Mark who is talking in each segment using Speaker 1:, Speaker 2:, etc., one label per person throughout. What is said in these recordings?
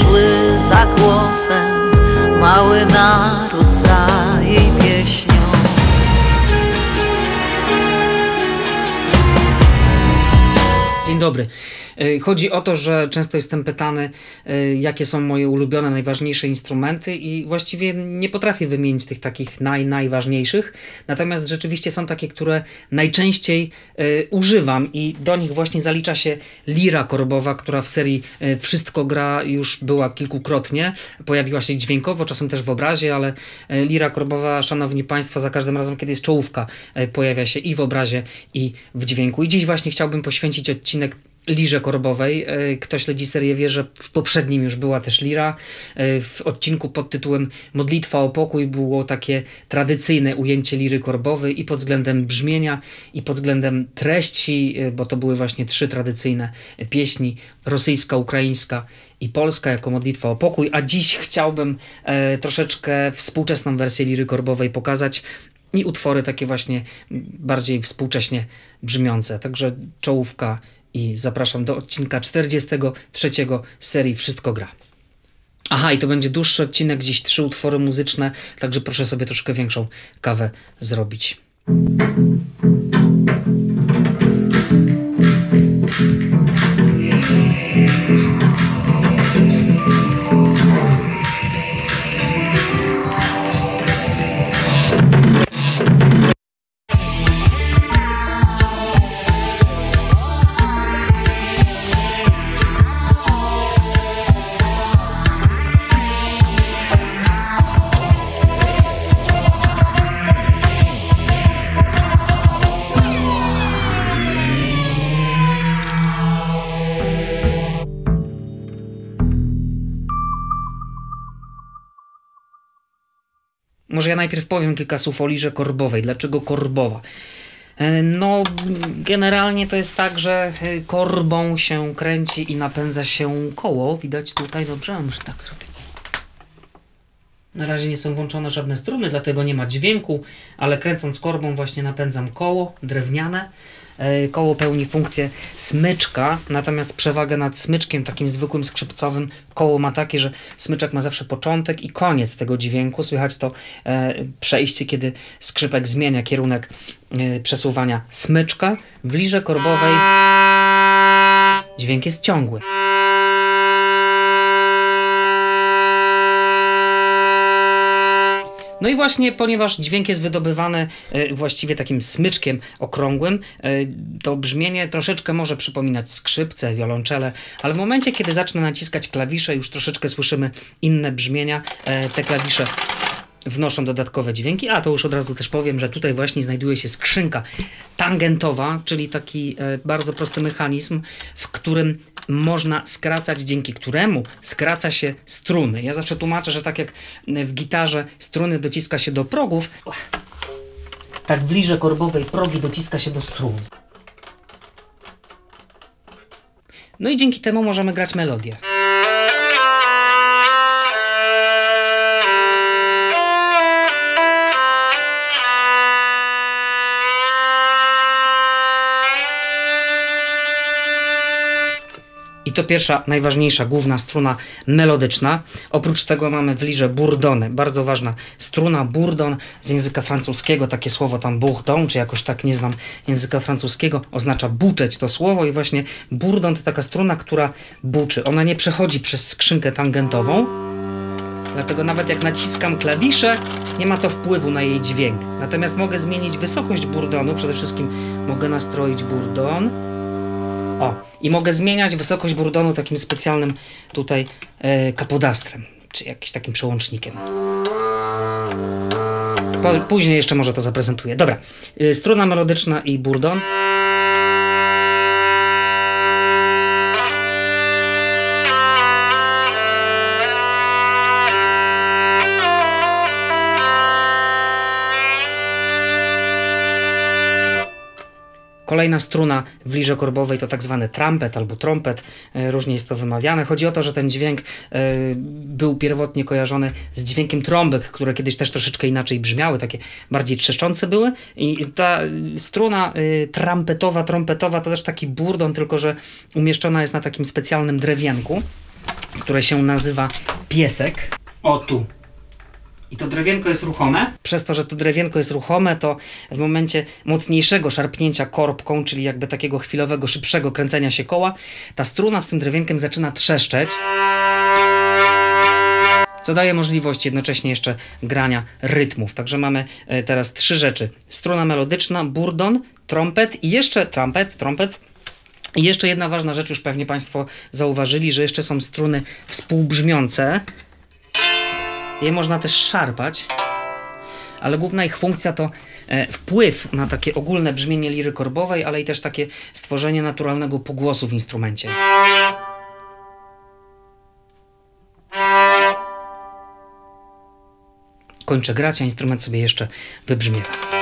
Speaker 1: Szły za głosem Mały naród za jej pieśnią
Speaker 2: Dzień dobry. E, chodzi o to, że często jestem pytany, e, jakie są moje ulubione, najważniejsze instrumenty, i właściwie nie potrafię wymienić tych takich naj, najważniejszych. Natomiast rzeczywiście są takie, które najczęściej e, używam, i do nich właśnie zalicza się lira korbowa, która w serii Wszystko gra już była kilkukrotnie. Pojawiła się dźwiękowo, czasem też w obrazie, ale lira korbowa, szanowni państwo, za każdym razem, kiedy jest czołówka, pojawia się i w obrazie, i w dźwięku. I dziś właśnie chciałbym poświęcić odcinek Lirze Korbowej. E, kto śledzi serię wie, że w poprzednim już była też Lira. E, w odcinku pod tytułem Modlitwa o pokój było takie tradycyjne ujęcie Liry Korbowej i pod względem brzmienia, i pod względem treści, e, bo to były właśnie trzy tradycyjne pieśni: rosyjska, ukraińska i polska jako modlitwa o pokój. A dziś chciałbym troszeczkę współczesną wersję Liry Korbowej pokazać i utwory takie właśnie bardziej współcześnie brzmiące. Także czołówka i zapraszam do odcinka 43 serii Wszystko gra. Aha, i to będzie dłuższy odcinek, gdzieś trzy utwory muzyczne, także proszę sobie troszkę większą kawę zrobić. Może ja najpierw powiem kilka słów o lirze korbowej. Dlaczego korbowa? E, no, generalnie to jest tak, że e, korbą się kręci i napędza się koło. Widać tutaj dobrze, muszę tak zrobić. Na razie nie są włączone żadne struny, dlatego nie ma dźwięku, ale kręcąc korbą właśnie napędzam koło drewniane. E, koło pełni funkcję smyczka, natomiast przewagę nad smyczkiem takim zwykłym skrzypcowym koło ma takie, że smyczek ma zawsze początek i koniec tego dźwięku. Słychać to e, przejście, kiedy skrzypek zmienia kierunek e, przesuwania smyczka. W lirze korbowej dźwięk jest ciągły. No i właśnie, ponieważ dźwięk jest wydobywany e, właściwie takim smyczkiem okrągłym, e, to brzmienie troszeczkę może przypominać skrzypce, wiolonczele, ale w momencie, kiedy zacznę naciskać klawisze, już troszeczkę słyszymy inne brzmienia. E, te klawisze wnoszą dodatkowe dźwięki, a to już od razu też powiem, że tutaj właśnie znajduje się skrzynka tangentowa, czyli taki bardzo prosty mechanizm, w którym można skracać, dzięki któremu skraca się struny. Ja zawsze tłumaczę, że tak jak w gitarze struny dociska się do progów, tak lirze korbowej progi dociska się do strun. No i dzięki temu możemy grać melodię. I to pierwsza, najważniejsza, główna struna melodyczna. Oprócz tego mamy w lirze burdony, bardzo ważna struna burdon z języka francuskiego, takie słowo tam bourdon, czy jakoś tak nie znam języka francuskiego, oznacza buczeć to słowo i właśnie burdon to taka struna, która buczy. Ona nie przechodzi przez skrzynkę tangentową, Dlatego nawet jak naciskam klawisze, nie ma to wpływu na jej dźwięk. Natomiast mogę zmienić wysokość burdonu, przede wszystkim mogę nastroić burdon o, i mogę zmieniać wysokość burdonu takim specjalnym tutaj e, kapodastrem, czy jakimś takim przełącznikiem. Później jeszcze może to zaprezentuję. Dobra, e, struna melodyczna i burdon. Kolejna struna w lirze korbowej to tak zwany trumpet albo trompet, e, różnie jest to wymawiane. Chodzi o to, że ten dźwięk e, był pierwotnie kojarzony z dźwiękiem trąbek, które kiedyś też troszeczkę inaczej brzmiały, takie bardziej trzeszczące były i ta struna e, trampetowa, trompetowa to też taki burdon, tylko że umieszczona jest na takim specjalnym drewienku, które się nazywa piesek. O tu. I to drewienko jest ruchome. Przez to, że to drewienko jest ruchome, to w momencie mocniejszego szarpnięcia korbką, czyli jakby takiego chwilowego, szybszego kręcenia się koła, ta struna z tym drewienkiem zaczyna trzeszczeć. Co daje możliwość jednocześnie jeszcze grania rytmów. Także mamy e, teraz trzy rzeczy: struna melodyczna, burdon, trompet i jeszcze trumpet, trompet i jeszcze jedna ważna rzecz, już pewnie Państwo zauważyli, że jeszcze są struny współbrzmiące. Je można też szarpać, ale główna ich funkcja to e, wpływ na takie ogólne brzmienie liry korbowej, ale i też takie stworzenie naturalnego pogłosu w instrumencie. Kończę grać, a instrument sobie jeszcze wybrzmiewa.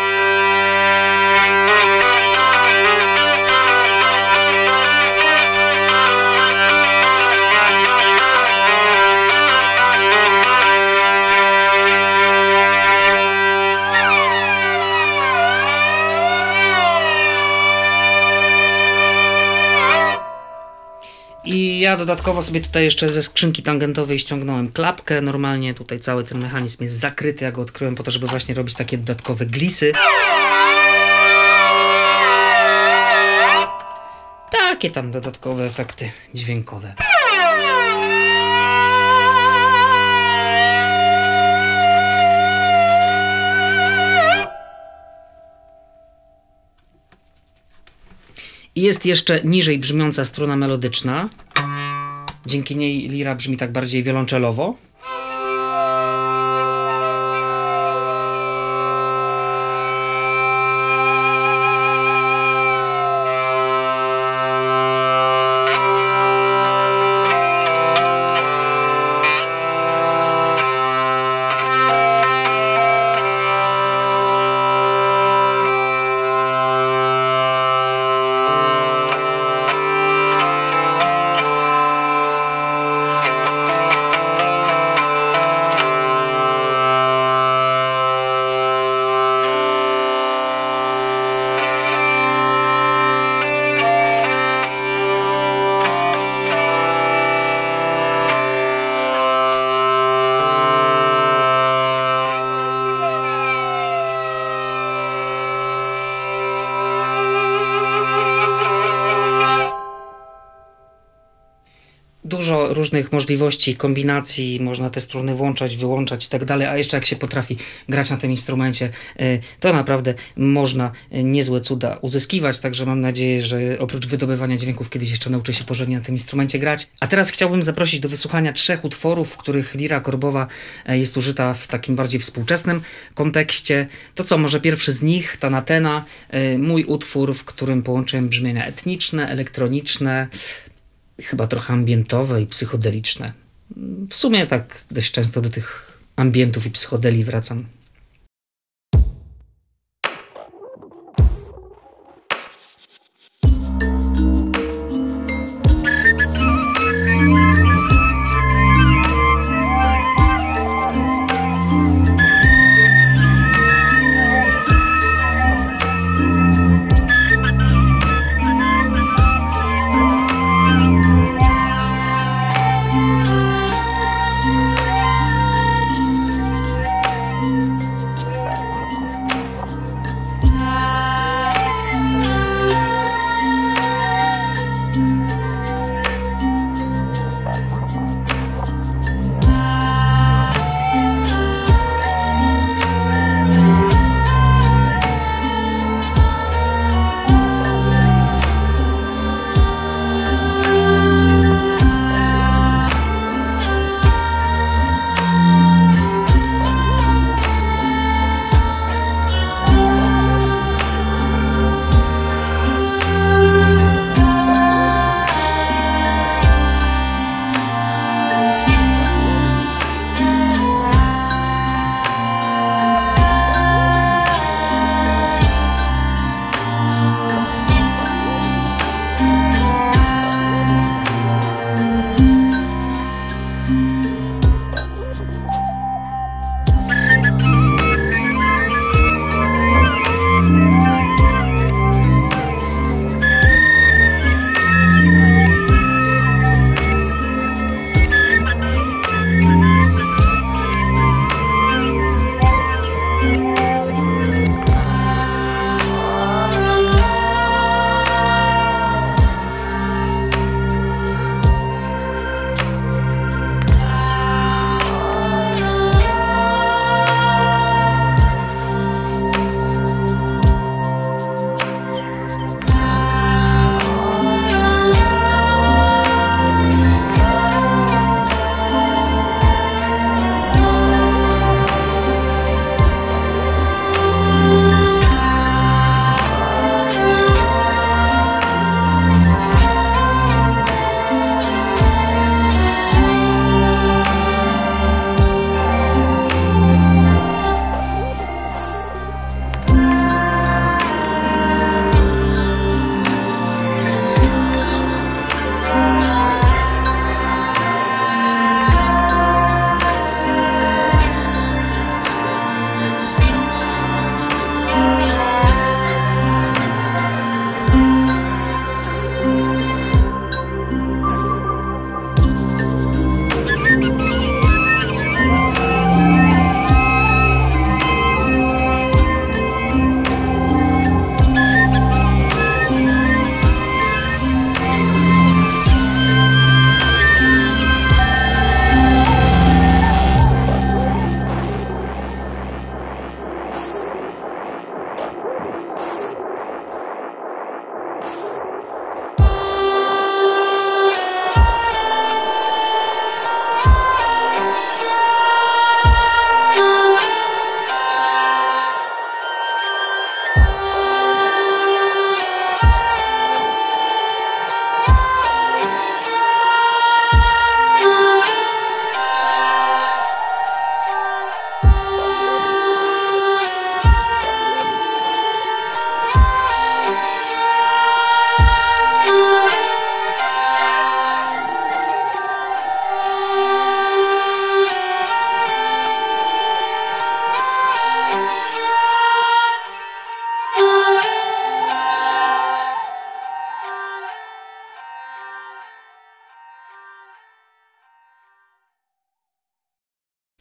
Speaker 2: Ja dodatkowo sobie tutaj jeszcze ze skrzynki tangentowej ściągnąłem klapkę. Normalnie tutaj cały ten mechanizm jest zakryty. Ja go odkryłem po to, żeby właśnie robić takie dodatkowe glisy. Takie tam dodatkowe efekty dźwiękowe. Jest jeszcze niżej brzmiąca struna melodyczna. Dzięki niej lira brzmi tak bardziej wiolonczelowo. Dużo różnych możliwości, kombinacji, można te struny włączać, wyłączać i tak dalej, a jeszcze jak się potrafi grać na tym instrumencie, y, to naprawdę można niezłe cuda uzyskiwać, także mam nadzieję, że oprócz wydobywania dźwięków kiedyś jeszcze nauczę się porządnie na tym instrumencie grać. A teraz chciałbym zaprosić do wysłuchania trzech utworów, w których lira korbowa e, jest użyta w takim bardziej współczesnym kontekście. To co, może pierwszy z nich, Tanatena, mój utwór, w którym połączyłem brzmienia etniczne, elektroniczne, chyba trochę ambientowe i psychodeliczne. W sumie tak dość często do tych ambientów i psychodeli wracam.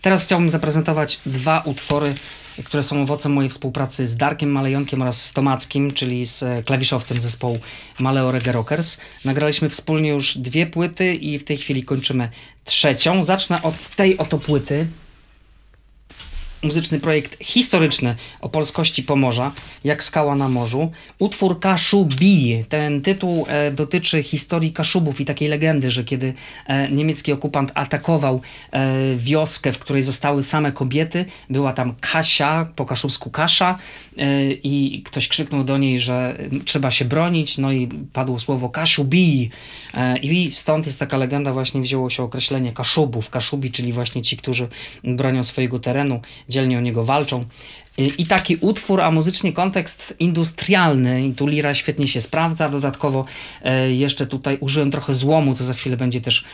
Speaker 2: Teraz chciałbym zaprezentować dwa utwory, które są owocem mojej współpracy z Darkiem Malejonkiem oraz z Tomackim, czyli z e, klawiszowcem zespołu Maleo Reggae Rockers. Nagraliśmy wspólnie już dwie płyty i w tej chwili kończymy trzecią. Zacznę od tej oto płyty muzyczny projekt historyczny o polskości Pomorza, jak skała na morzu. Utwór Kaszubi. Ten tytuł e, dotyczy historii Kaszubów i takiej legendy, że kiedy e, niemiecki okupant atakował e, wioskę, w której zostały same kobiety, była tam Kasia, po kaszubsku Kasza e, i ktoś krzyknął do niej, że trzeba się bronić, no i padło słowo Kaszubi. E, I stąd jest taka legenda, właśnie wzięło się określenie Kaszubów. Kaszubi, czyli właśnie ci, którzy bronią swojego terenu dzielnie o niego walczą. I taki utwór, a muzycznie kontekst industrialny i tu lira świetnie się sprawdza. Dodatkowo e, jeszcze tutaj użyłem trochę złomu, co za chwilę będzie też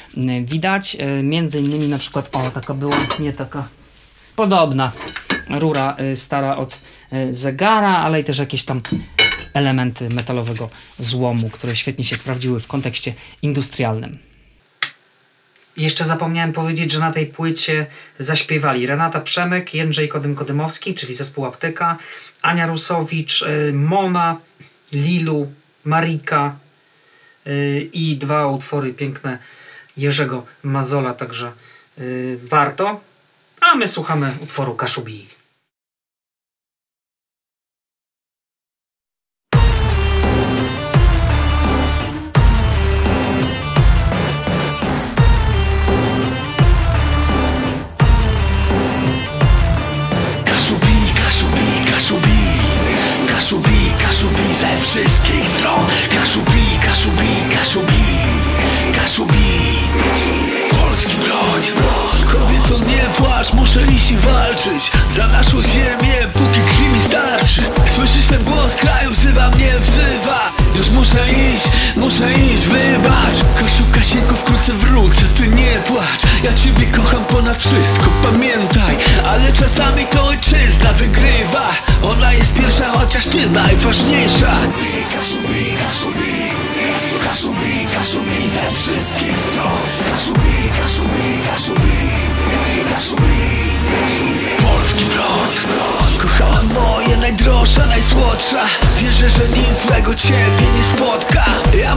Speaker 2: widać. E, między innymi na przykład, o taka była, nie taka podobna rura e, stara od zegara, ale i też jakieś tam elementy metalowego złomu, które świetnie się sprawdziły w kontekście industrialnym. Jeszcze zapomniałem powiedzieć, że na tej płycie zaśpiewali Renata Przemyk, Jędrzej Kodym-Kodymowski, czyli zespół Aptyka, Ania Rusowicz, y, Mona, Lilu, Marika y, i dwa utwory piękne Jerzego Mazola, także y, warto. A my słuchamy utworu Kaszubi.
Speaker 3: Kaszubi, kaszubi ze wszystkich stron. Kaszubi, kaszubi, kaszubi Kaszubi Polski broń Kobieto nie płacz, muszę iść i walczyć Za naszą ziemię, póki krwi mi starczy Słyszysz ten głos kraju, wzywa mnie, wzywa Już muszę iść, muszę iść, wybacz Koszuka się wkrótce wrócę, ty nie płacz Ja ciebie kocham ponad wszystko, pamiętaj Ale czasami to ojczyzna wygrywa Ona jest pierwsza, chociaż ty najważniejsza Kaszubi, kaszubi Kaszubi, kaszubi ze wszystkich stron kaszubi Kaszubi Polski broń. Kochana moje, najdroższa, najsłodsza. Wierzę, że nic złego ciebie nie spotka. Ja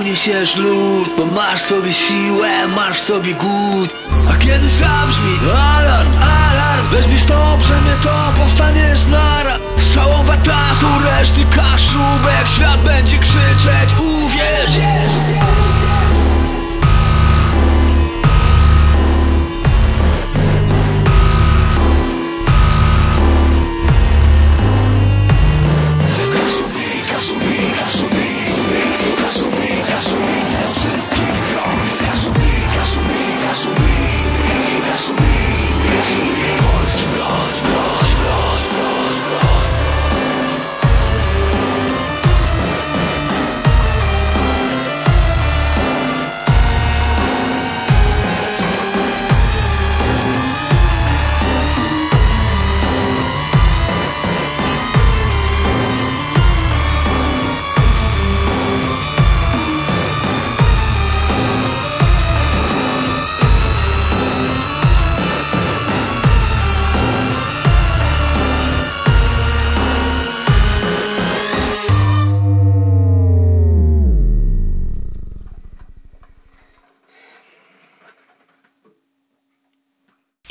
Speaker 3: uniesiesz lód Bo masz sobie siłę, masz w sobie głód. A kiedy zabrzmi alarm, alarm Weźmiesz to, brzemię to, powstaniesz nara. Z całą watachu reszty kaszubek Świat będzie krzyczeć, uwierz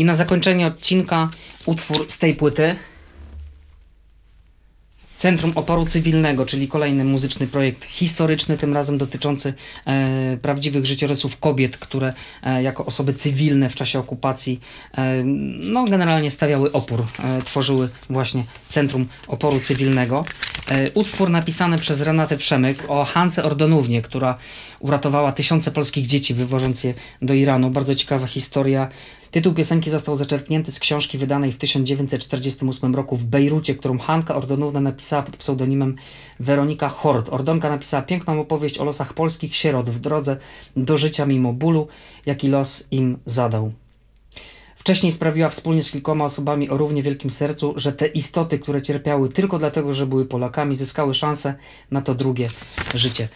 Speaker 2: na zakończenie odcinka utwór z tej płyty. Centrum Oporu Cywilnego, czyli kolejny muzyczny projekt historyczny, tym razem dotyczący e, prawdziwych życiorysów kobiet, które e, jako osoby cywilne w czasie okupacji e, no, generalnie stawiały opór, e, tworzyły właśnie Centrum Oporu Cywilnego. E, utwór napisany przez Renatę Przemyk o Hance Ordonównie, która uratowała tysiące polskich dzieci, wywożąc je do Iranu. Bardzo ciekawa historia. Tytuł piosenki został zaczerpnięty z książki wydanej w 1948 roku w Bejrucie, którą Hanka Ordonówna napisała pod pseudonimem Weronika Hort. Ordonka napisała piękną opowieść o losach polskich sierot w drodze do życia mimo bólu, jaki los im zadał. Wcześniej sprawiła wspólnie z kilkoma osobami o równie wielkim sercu, że te istoty, które cierpiały tylko dlatego, że były Polakami, zyskały szansę na to drugie życie.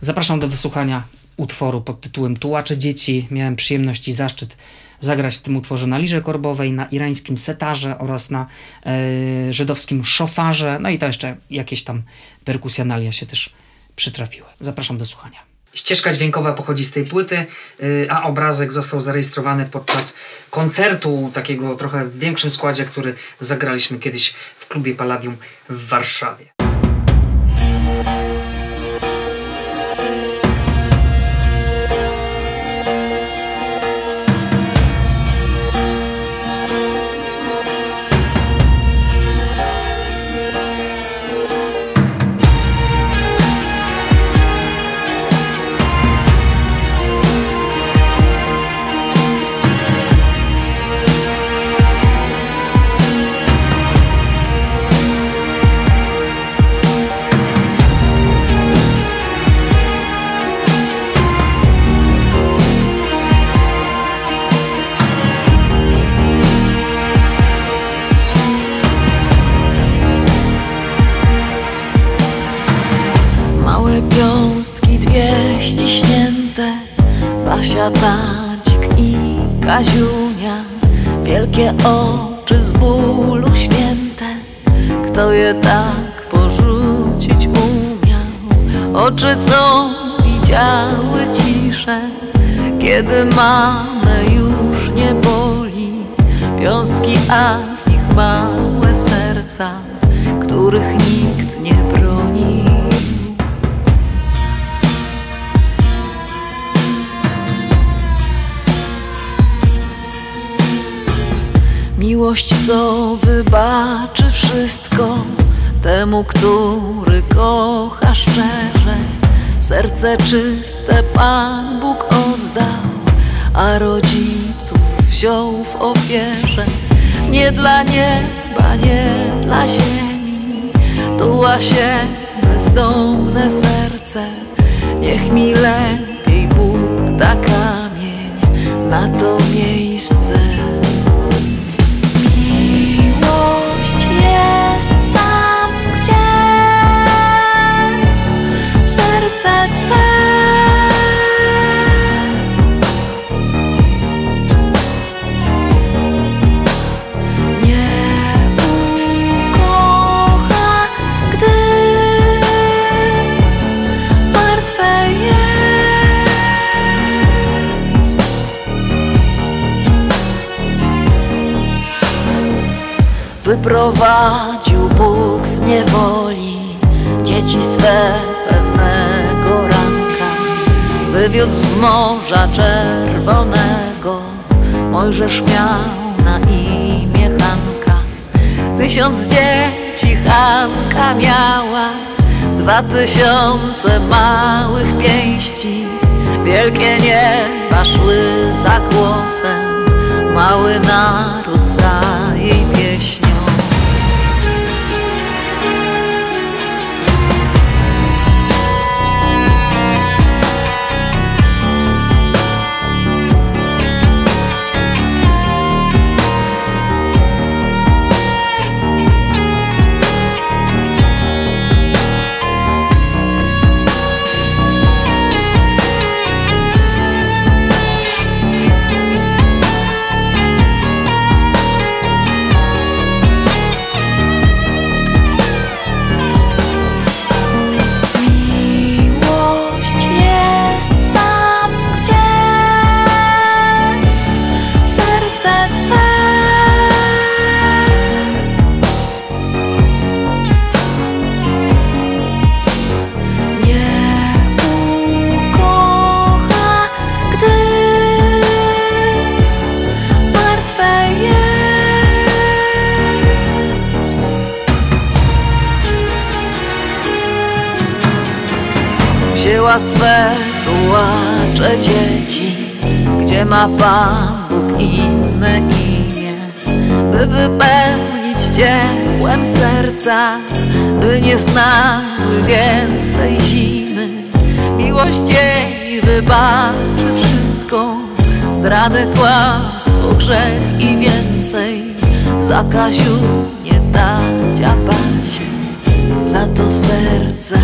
Speaker 2: Zapraszam do wysłuchania utworu pod tytułem Tułacze dzieci. Miałem przyjemność i zaszczyt zagrać w tym utworze na lirze korbowej, na irańskim setarze oraz na e, żydowskim szofarze. No i to jeszcze jakieś tam perkusjonalia się też przytrafiły. Zapraszam do słuchania. Ścieżka dźwiękowa pochodzi z tej płyty, y, a obrazek został zarejestrowany podczas koncertu, takiego trochę w większym składzie, który zagraliśmy kiedyś w klubie Palladium w Warszawie.
Speaker 1: Małe serca Których nikt nie broni. Miłość, co wybaczy wszystko Temu, który kocha szczerze. Serce czyste Pan Bóg oddał A rodziców wziął w ofierze Nie dla nieba, nie dla ziemi. Tuła się bezdomne serce. Niech mi lepiej Bóg da kamień Na to miejsce Wyprowadził Bóg z niewoli dzieci swe pewnego ranka. Wywiódł z Morza Czerwonego, Mojżesz miał na imię Hanka. Tysiąc dzieci Hanka miała, dwa tysiące małych pięści. Wielkie nieba szły za głosem, mały naród za dała swe tułacze dzieci Gdzie ma Pan Bóg inne imię By wypełnić ciepłem serca By nie znały więcej zimy. Miłość jej wybaczy wszystko Zdradę, kłamstwo, grzech i więcej. Za Kasiu nie dać, a pasie Za to serce